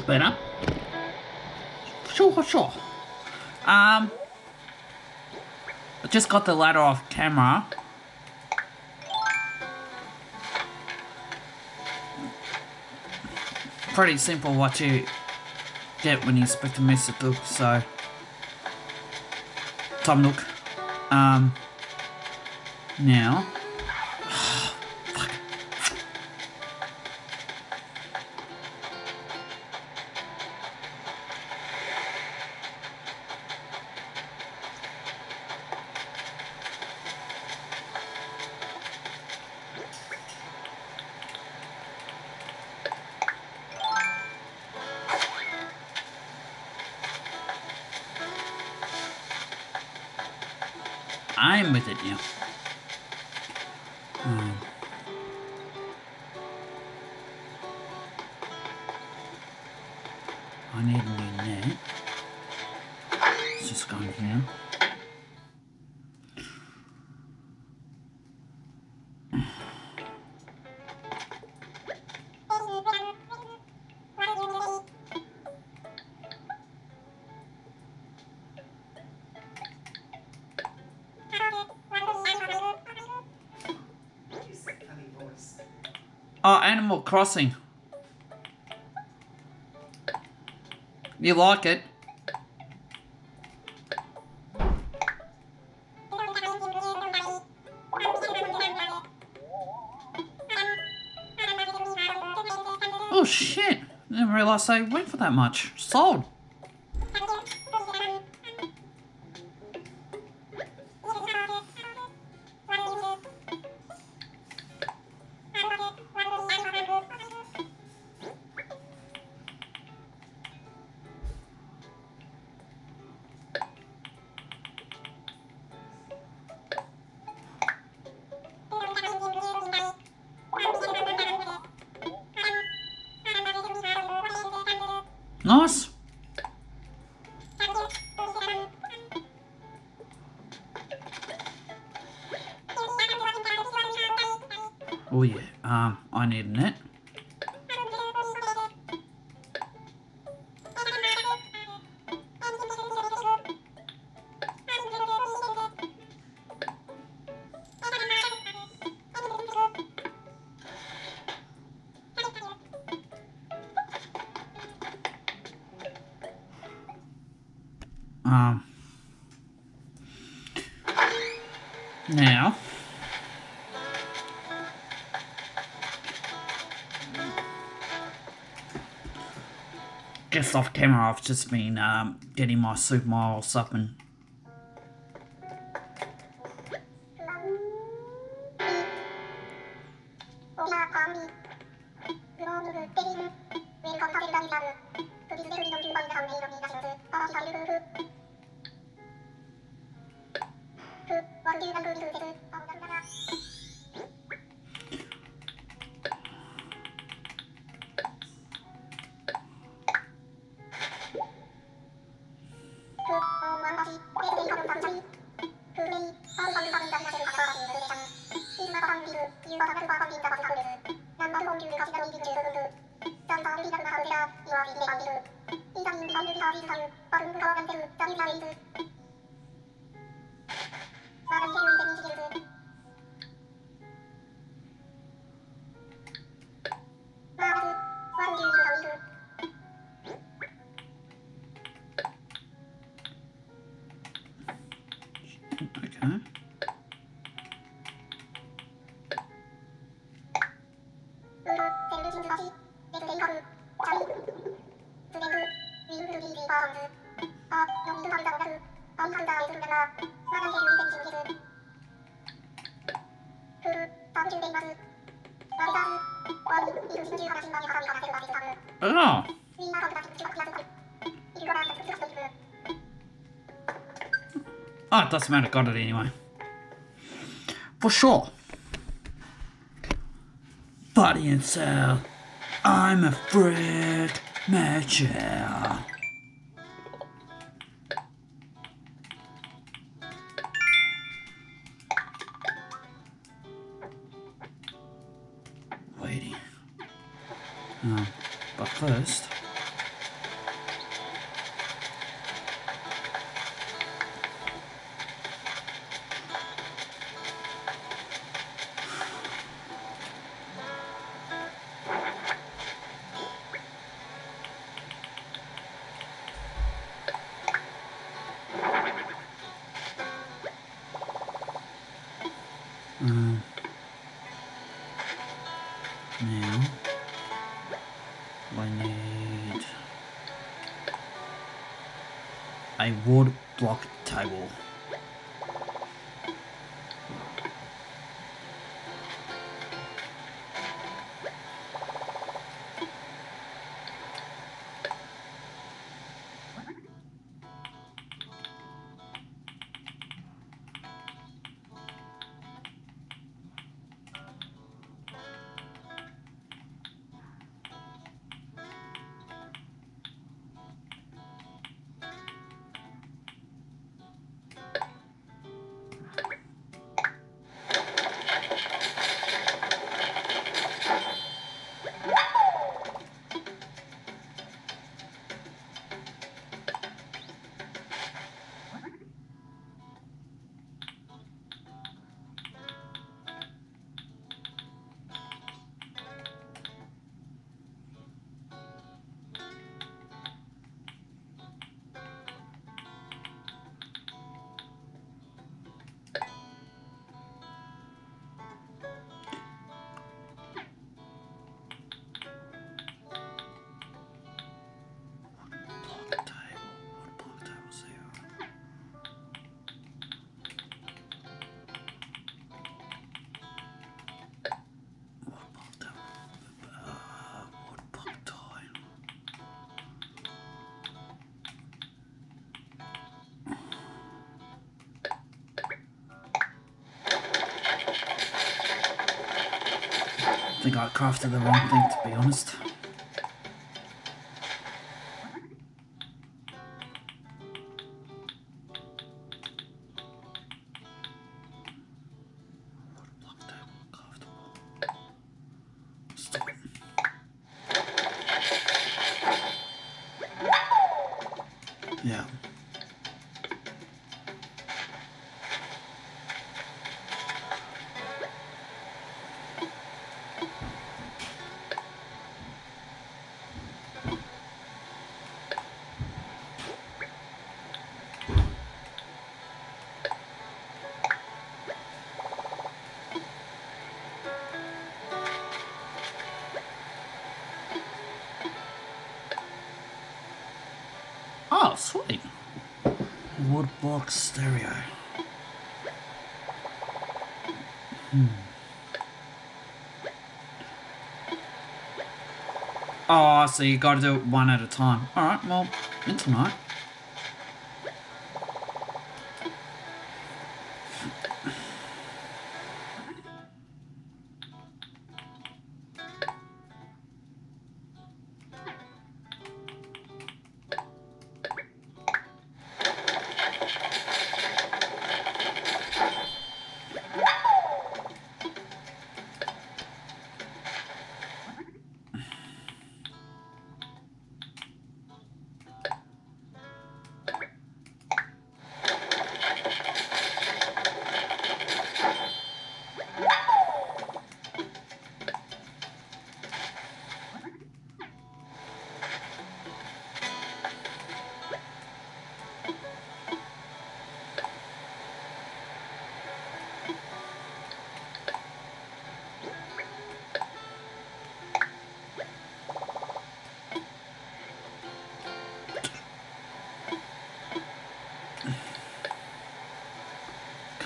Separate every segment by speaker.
Speaker 1: Better. Sure, sure. Um, I just got the ladder off camera. Pretty simple what you get when you speak to Mr. Cook, so... Tom Nook. Um, now... I'm with it now. Um, Oh, Animal Crossing. You like it? Oh shit! Didn't realise they went for that much. Sold. Nice. Oh yeah. Um, I need a net. Um, now, just off camera, I've just been um, getting my Super Mario stuff and は留学に行くです。Oh, oh, it doesn't matter. Got it anyway. For sure. Body and soul. I'm a freak matcher. Um, but first, a wood block table. Think I crafted the wrong thing to be honest. Sweet. Wood block stereo. Hmm. Oh, so you got to do it one at a time. All right, well, it's in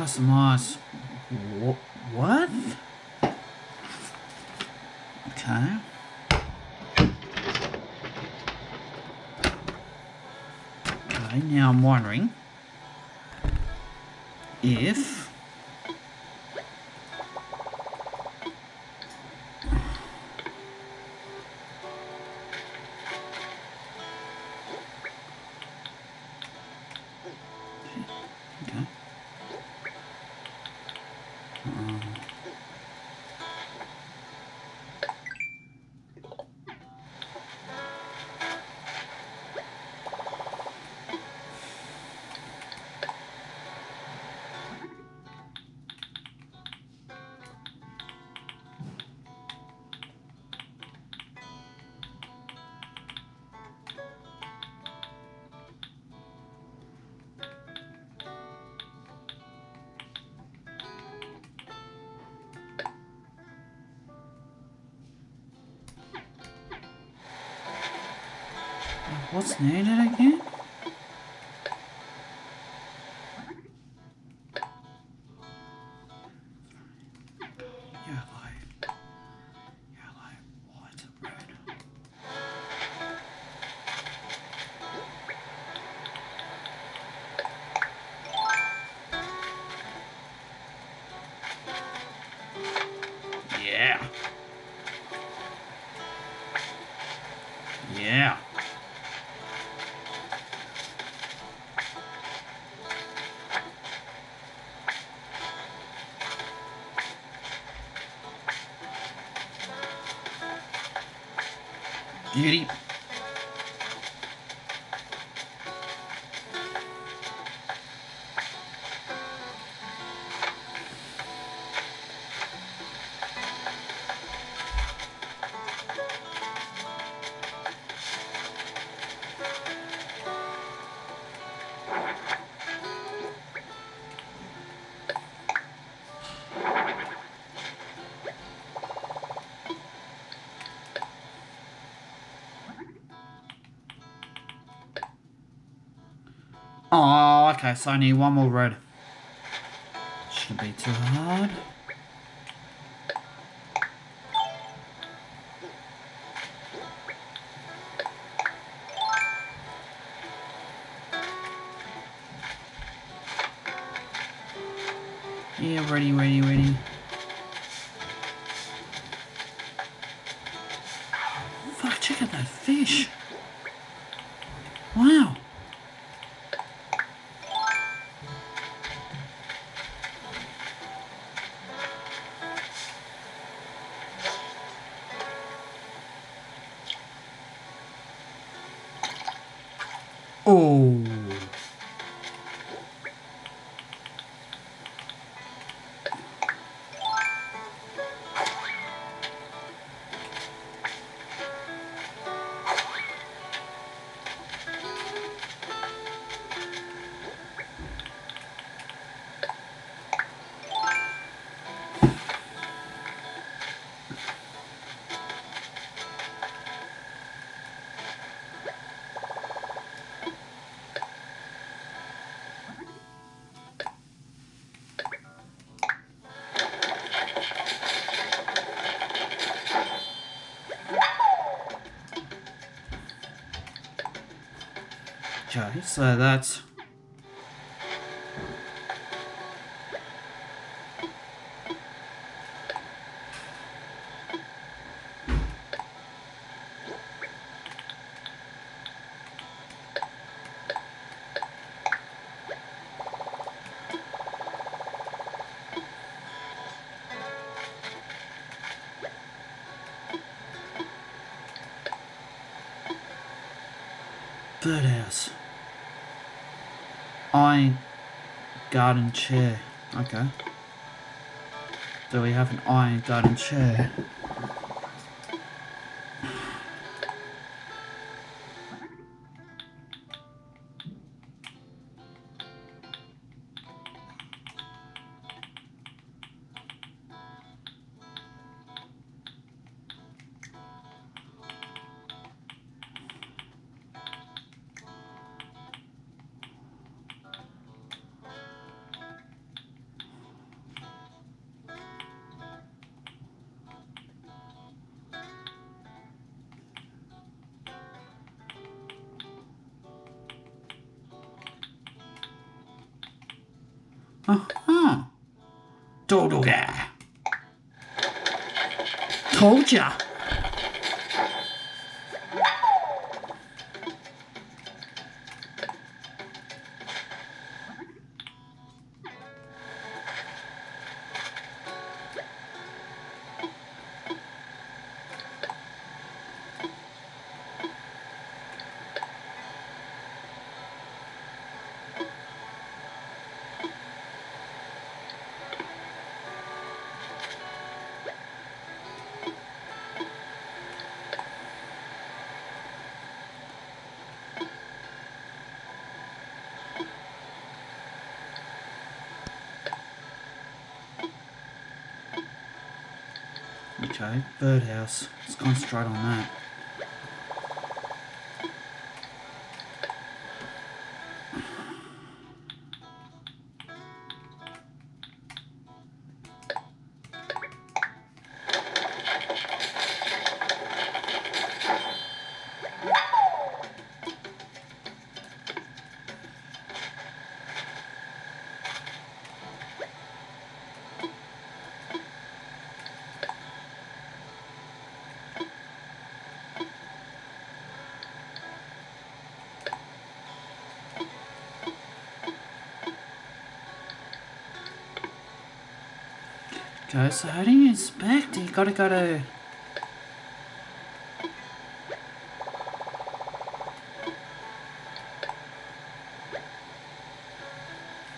Speaker 1: tonight. Customize. Wh- What? Okay. Okay, now I'm wondering if. What's needed again? Hierdie Oh, okay, so I need one more red. Shouldn't be too hard. Yeah, ready, ready, ready. Fuck, check out that fish. Okay, so that's Iron garden chair. Okay. Do we have an iron garden chair. 嗯嗯，皱皱盖，头甲。Okay, birdhouse. Let's concentrate on that. Okay, so how do you inspect? You gotta go to...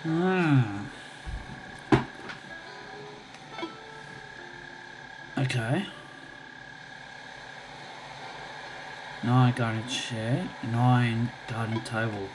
Speaker 1: Hmm. Okay. Nine garden chair, nine garden table.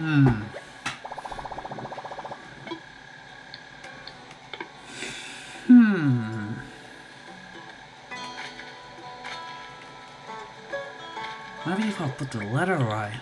Speaker 1: Hmm. Hmm. Maybe if I put the letter right.